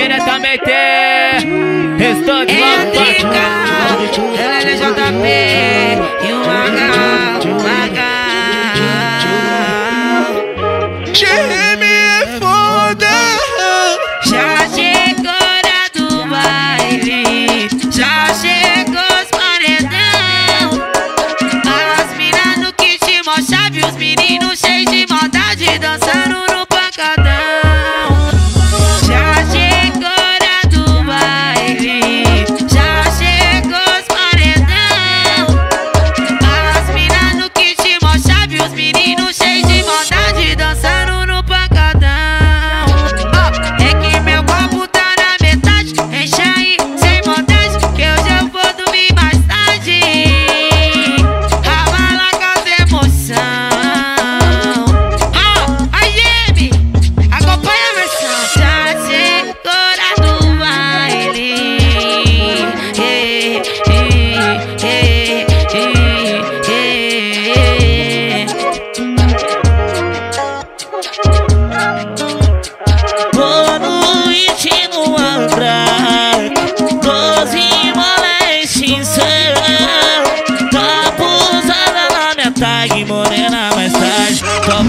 Diretamente Estou de a Drica, ela é JP e o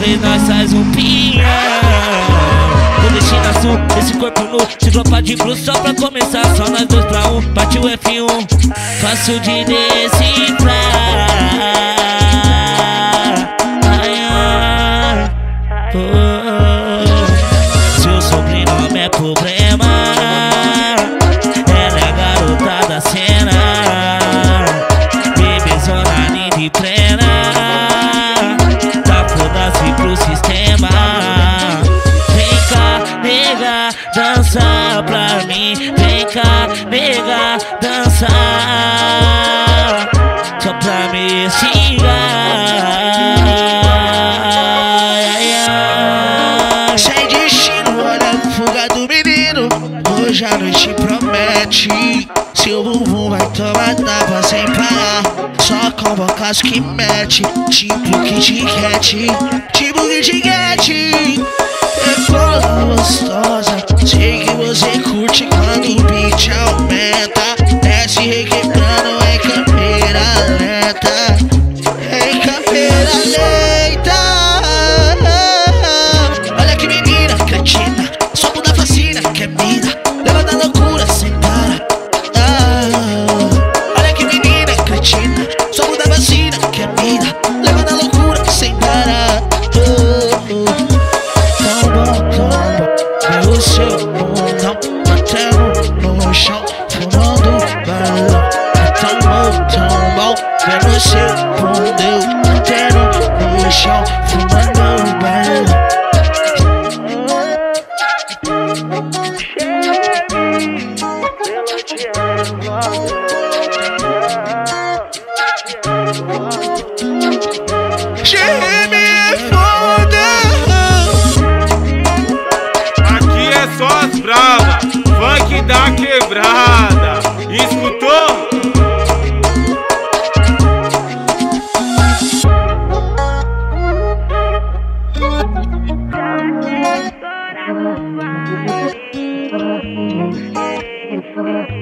Talvez nós faz um Tô deixando azul, esse corpo nu. Se dropa de blues só pra começar Só nós dois pra um, bate o F1 Fácil de decifrar. Ai, oh. Seu sobrenome é problema Ela é a garota da cena. Bebezona linda e plena nega, dança pra mim Vem cá, nega, dança Só pra me xingar. Sem destino, olha a fuga do menino. Hoje a noite promete. Seu bumbum vai tomar tapa sem parar. Só com bocas que mete. Tipo Kit Kat. Tipo Kit Kat. É foda gostosa. no seu montão Batendo no chão, fumando balão Então montão mal, vendo se fudeu Batendo no chão, fumando balão Chegue pela diabo Chegue brava, funk da quebrada. Escutou? Thank